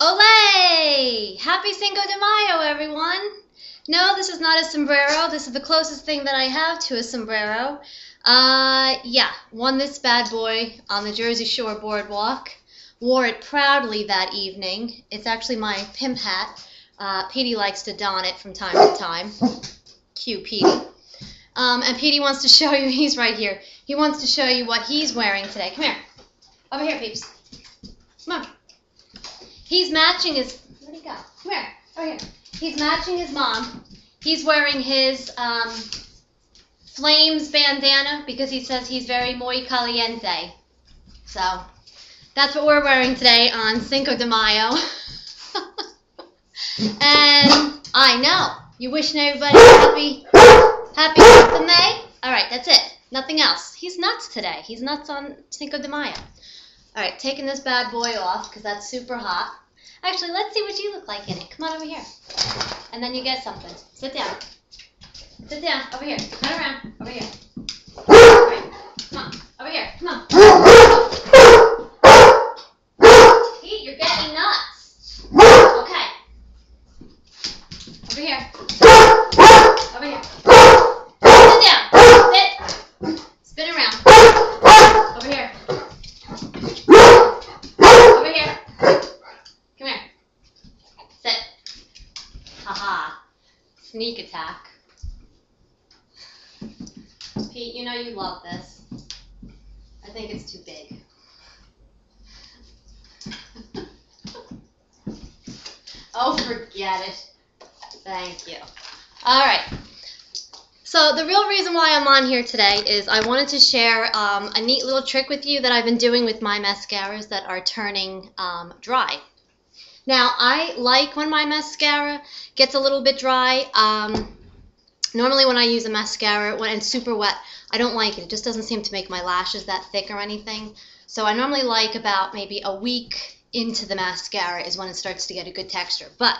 Olay! Happy Cinco de Mayo, everyone! No, this is not a sombrero. This is the closest thing that I have to a sombrero. Uh, yeah, won this bad boy on the Jersey Shore boardwalk. Wore it proudly that evening. It's actually my pimp hat. Uh, Petey likes to don it from time to time. Cue Petey. Um, and Petey wants to show you, he's right here. He wants to show you what he's wearing today. Come here. Over here, peeps. Come on. He's matching his. Where'd he go? Come here. Here. He's matching his mom. He's wearing his um, Flames bandana because he says he's very muy caliente. So that's what we're wearing today on Cinco de Mayo. and I know you wishing everybody happy happy 4th of May. All right, that's it. Nothing else. He's nuts today. He's nuts on Cinco de Mayo. All right, taking this bad boy off because that's super hot. Actually, let's see what you look like in it. Come on over here. And then you get something. Sit down. Sit down. Over here. Turn around. Over here. Come on. Over here. Come on. Pete, you're getting nuts. Okay. Over here. Over here. Sit down. Sit. Spin around. Over here. Over here. Come here. Sit. Haha. Sneak attack. Pete, you know you love this. I think it's too big. oh, forget it. Thank you. All right. So the real reason why I'm on here today is I wanted to share um, a neat little trick with you that I've been doing with my mascaras that are turning um, dry. Now, I like when my mascara gets a little bit dry. Um, normally when I use a mascara when it's super wet, I don't like it. It just doesn't seem to make my lashes that thick or anything. So I normally like about maybe a week into the mascara is when it starts to get a good texture. But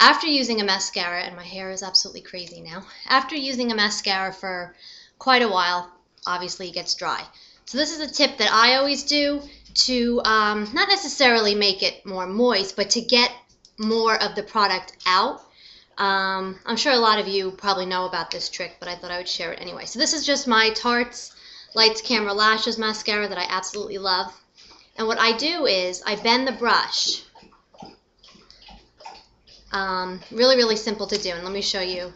after using a mascara, and my hair is absolutely crazy now, after using a mascara for quite a while, obviously it gets dry. So this is a tip that I always do to um, not necessarily make it more moist, but to get more of the product out. Um, I'm sure a lot of you probably know about this trick, but I thought I would share it anyway. So this is just my Tarte's Lights Camera Lashes mascara that I absolutely love. And what I do is I bend the brush. Um, really, really simple to do. And let me show you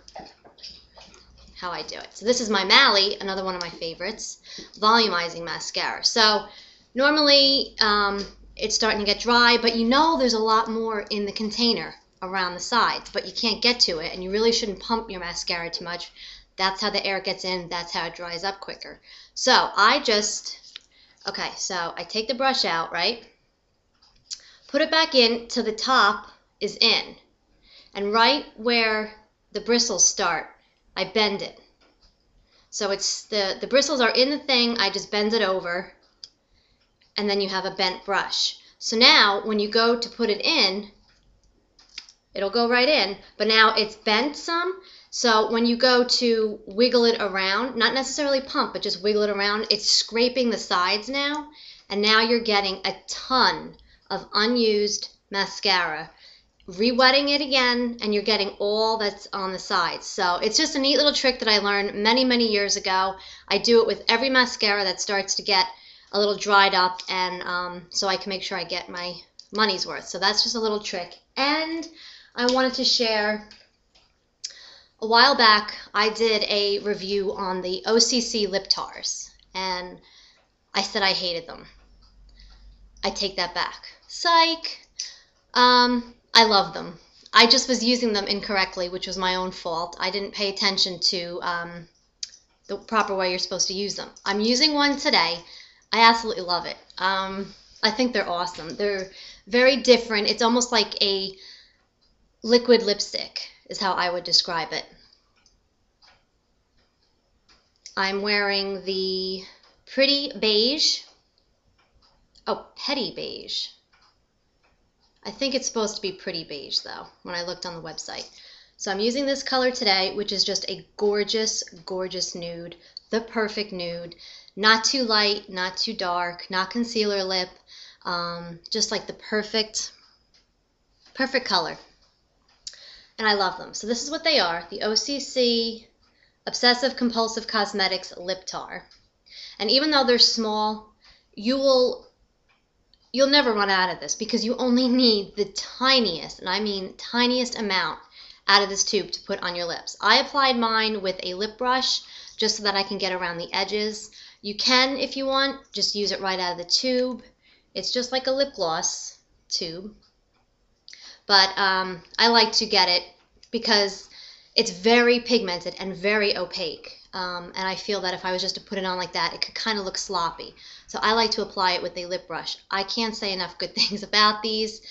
how I do it. So this is my Mally, another one of my favorites, volumizing mascara. So normally um, it's starting to get dry, but you know there's a lot more in the container around the sides, but you can't get to it, and you really shouldn't pump your mascara too much. That's how the air gets in, that's how it dries up quicker. So I just, okay, so I take the brush out, right? Put it back in till the top is in. And right where the bristles start, I bend it. So it's the, the bristles are in the thing, I just bend it over, and then you have a bent brush. So now when you go to put it in, it'll go right in, but now it's bent some. So when you go to wiggle it around, not necessarily pump, but just wiggle it around, it's scraping the sides now. And now you're getting a ton of unused mascara re-wetting it again and you're getting all that's on the sides so it's just a neat little trick that i learned many many years ago i do it with every mascara that starts to get a little dried up and um, so i can make sure i get my money's worth so that's just a little trick and i wanted to share a while back i did a review on the occ lip tars and i said i hated them i take that back psych um, I love them. I just was using them incorrectly, which was my own fault. I didn't pay attention to um, the proper way you're supposed to use them. I'm using one today. I absolutely love it. Um, I think they're awesome. They're very different. It's almost like a liquid lipstick, is how I would describe it. I'm wearing the Pretty Beige. Oh, Petty Beige. I think it's supposed to be pretty beige though, when I looked on the website. So I'm using this color today, which is just a gorgeous, gorgeous nude, the perfect nude. Not too light, not too dark, not concealer lip, um, just like the perfect Perfect color. And I love them. So this is what they are. The OCC Obsessive Compulsive Cosmetics Lip Tar. And even though they're small, you will you'll never run out of this because you only need the tiniest, and I mean tiniest amount out of this tube to put on your lips. I applied mine with a lip brush just so that I can get around the edges. You can, if you want, just use it right out of the tube. It's just like a lip gloss tube. But um, I like to get it because it's very pigmented and very opaque. Um, and I feel that if I was just to put it on like that, it could kind of look sloppy. So I like to apply it with a lip brush. I can't say enough good things about these.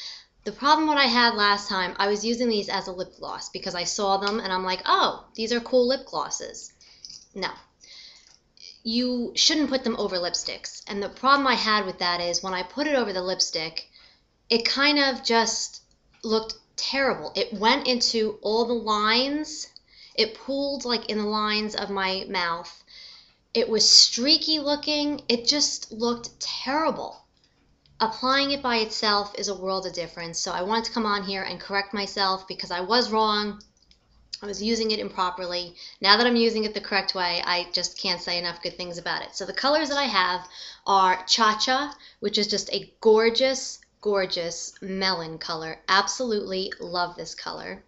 The problem what I had last time, I was using these as a lip gloss because I saw them and I'm like, oh, these are cool lip glosses. No. You shouldn't put them over lipsticks. And the problem I had with that is when I put it over the lipstick, it kind of just looked terrible. It went into all the lines it pooled like in the lines of my mouth. It was streaky looking. It just looked terrible. Applying it by itself is a world of difference. So I wanted to come on here and correct myself because I was wrong. I was using it improperly. Now that I'm using it the correct way, I just can't say enough good things about it. So the colors that I have are Cha Cha, which is just a gorgeous, gorgeous melon color. Absolutely love this color.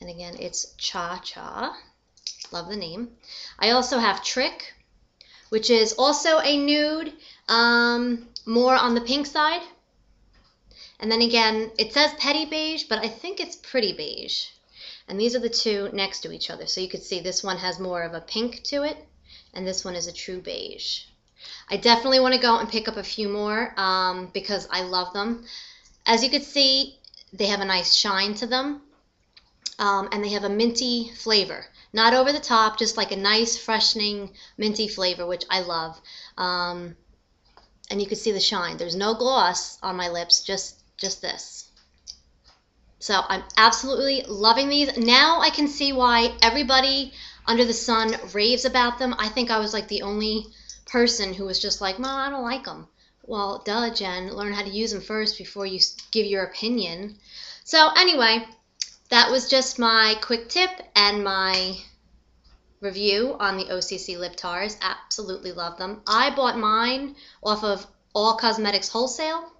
And again, it's Cha Cha. Love the name. I also have Trick, which is also a nude, um, more on the pink side. And then again, it says petty beige, but I think it's pretty beige. And these are the two next to each other. So you can see this one has more of a pink to it, and this one is a true beige. I definitely want to go and pick up a few more um, because I love them. As you can see, they have a nice shine to them um, and they have a minty flavor. Not over the top, just like a nice, freshening, minty flavor, which I love. Um, and you can see the shine. There's no gloss on my lips, just just this. So I'm absolutely loving these. Now I can see why everybody under the sun raves about them. I think I was like the only person who was just like, Mom, I don't like them. Well, duh, Jen, learn how to use them first before you give your opinion. So anyway, that was just my quick tip and my review on the OCC lip tars. Absolutely love them. I bought mine off of All Cosmetics Wholesale.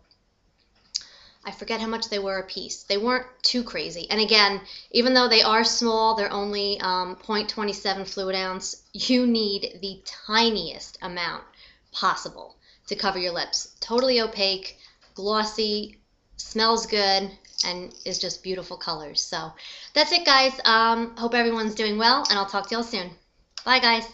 I forget how much they were a piece. They weren't too crazy. And again, even though they are small, they're only um, 0.27 fluid ounce, you need the tiniest amount possible to cover your lips. Totally opaque, glossy, smells good, and is just beautiful colors. So that's it, guys. Um, hope everyone's doing well, and I'll talk to y'all soon. Bye, guys.